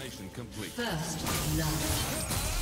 Transformation complete. First blood.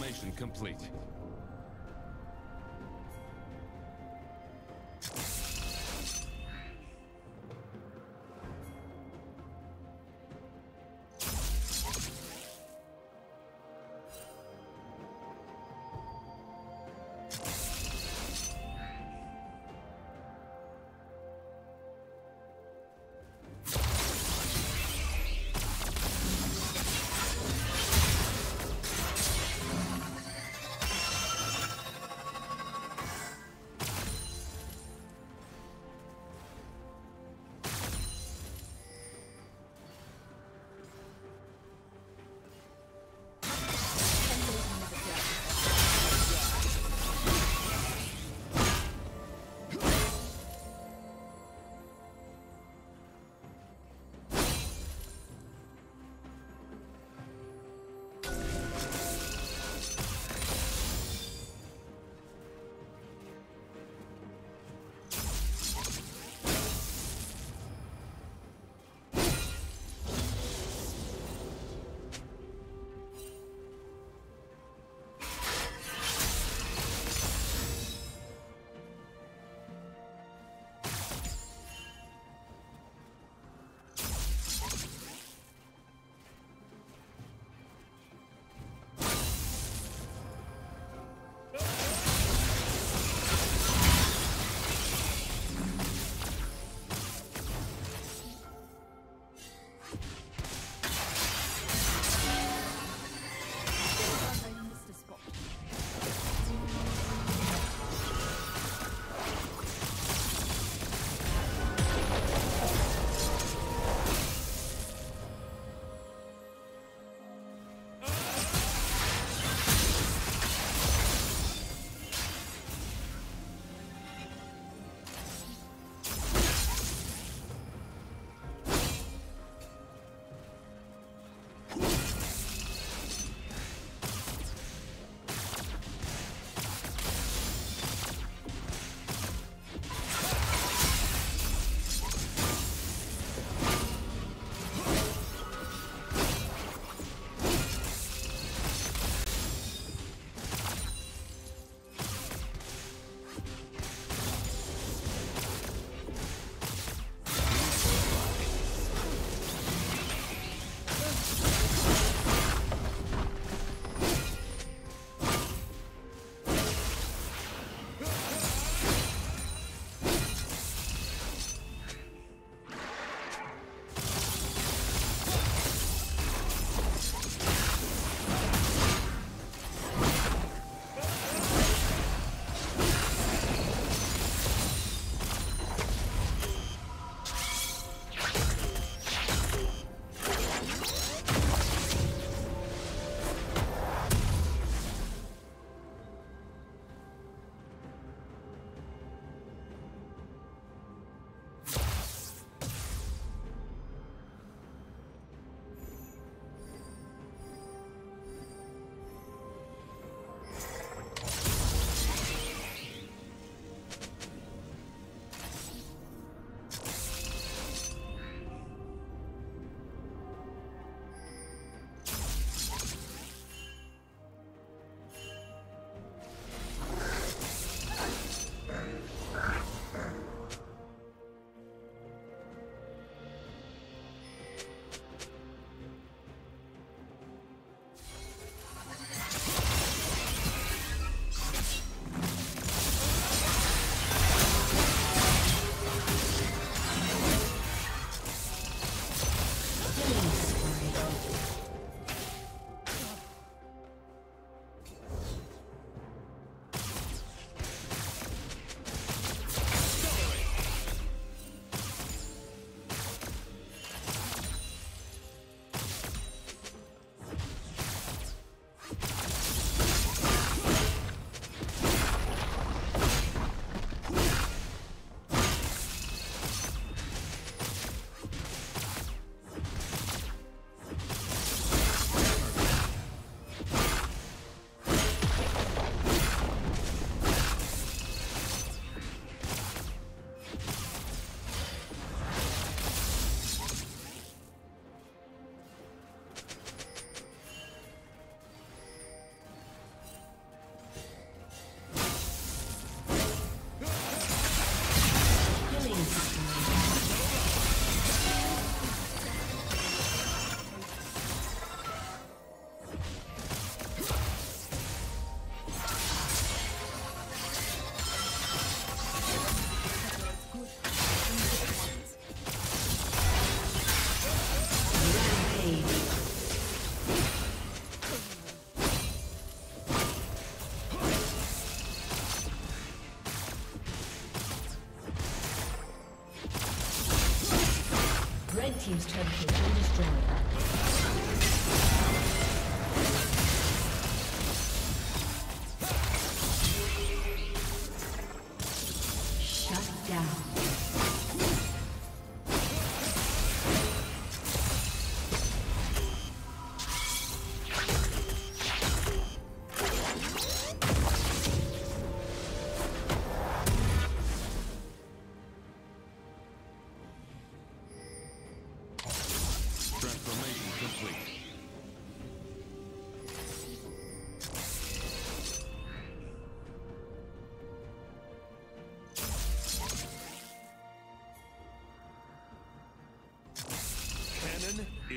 Transformation complete.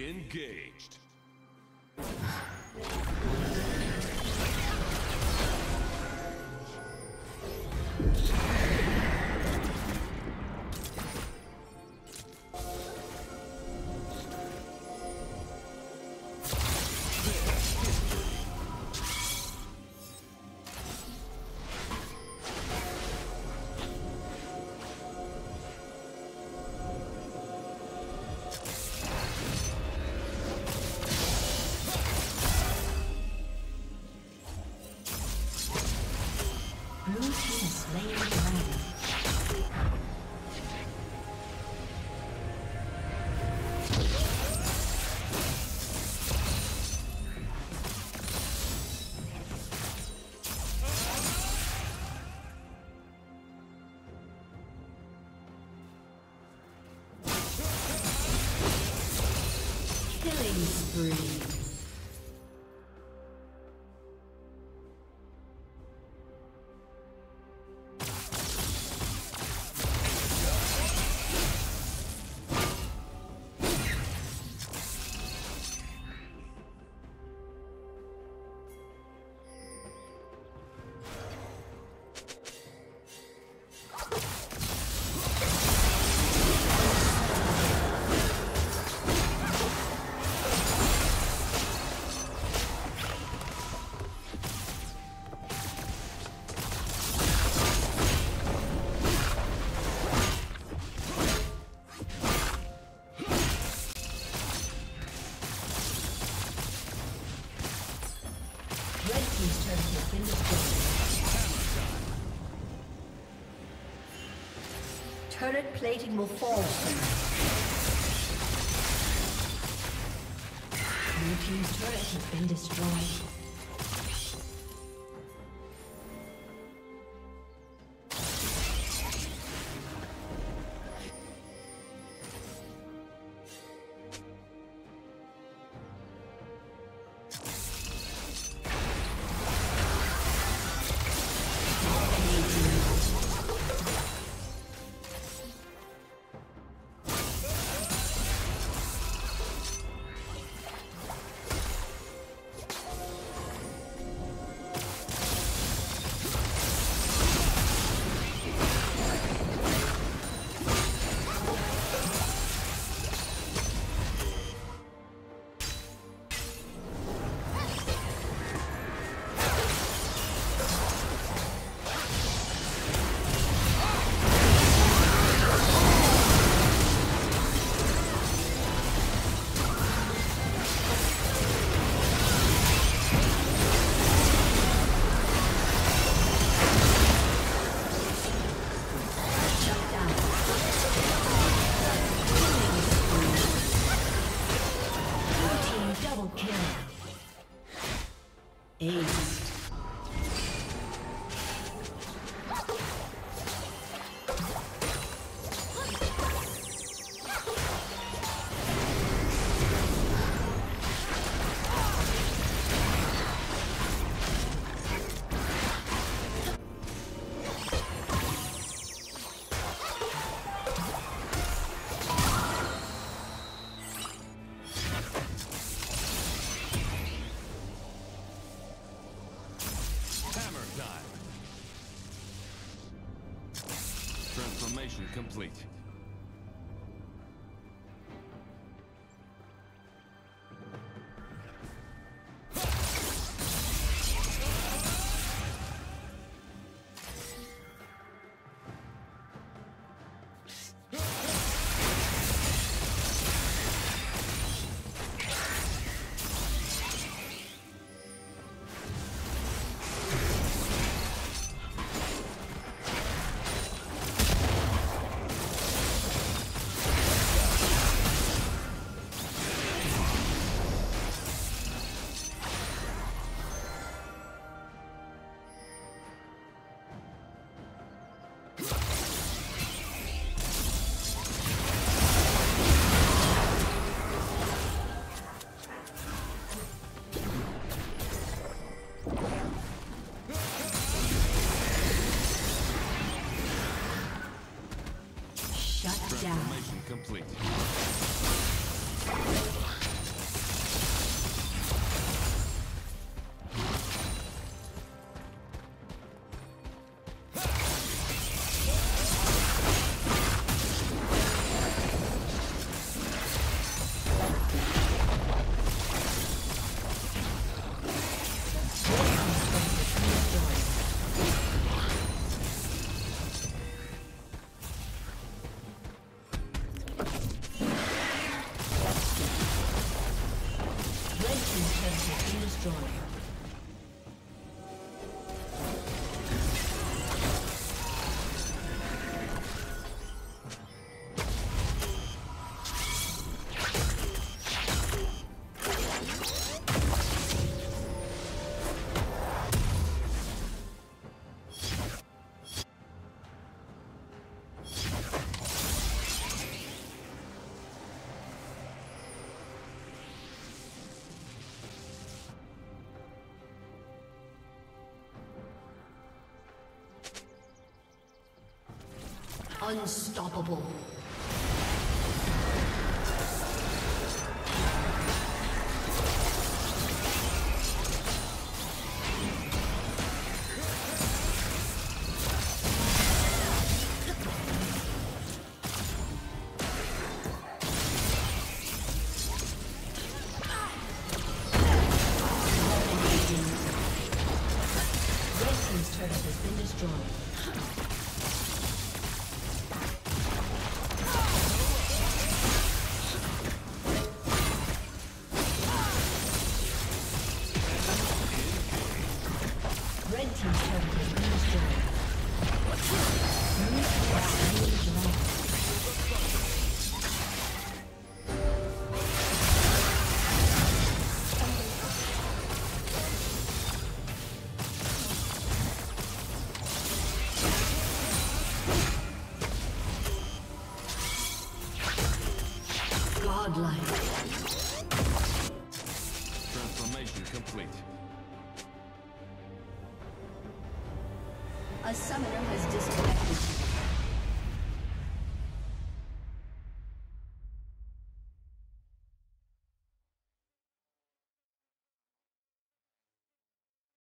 Engaged. Killing spree. Turret plating will fall soon. Blue Team's turret has been destroyed. Complete. Down. Transformation complete. Unstoppable.